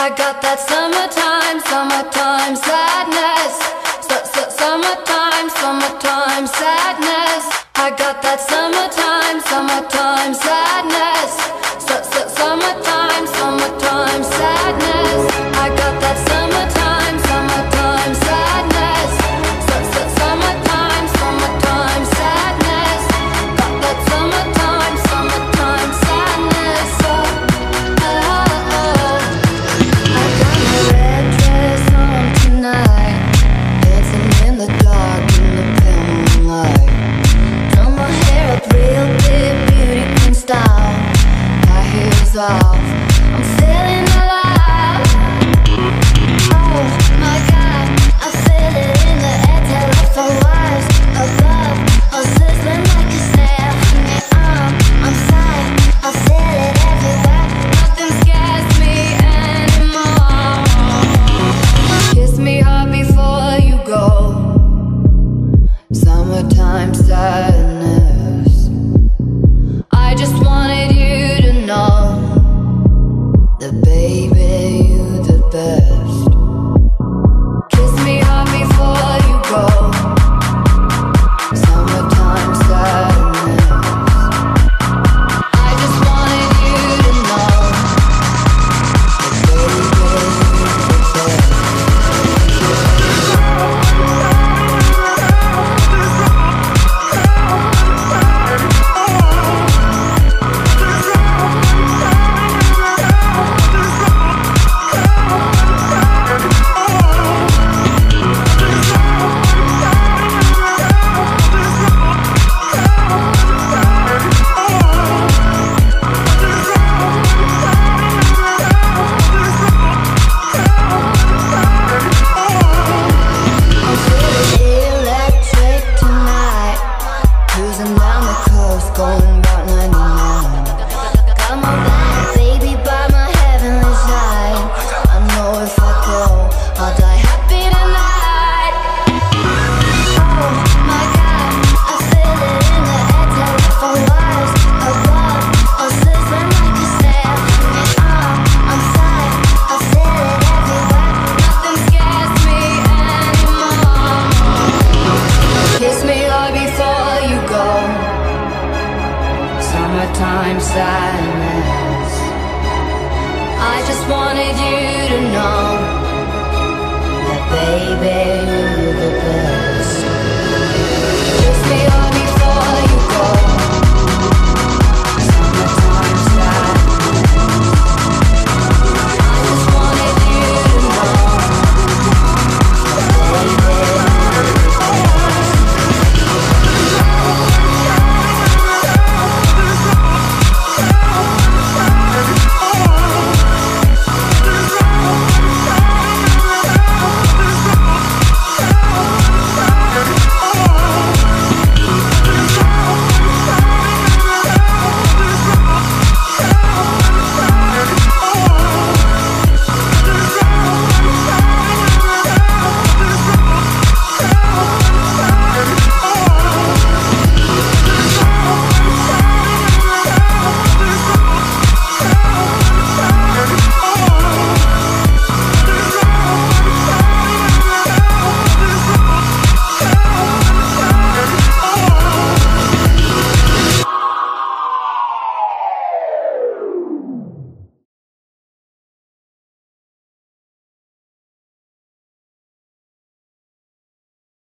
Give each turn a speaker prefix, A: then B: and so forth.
A: I got that summertime, summertime sadness. S -s summertime, summertime sadness. love. silence. I just wanted you to know That baby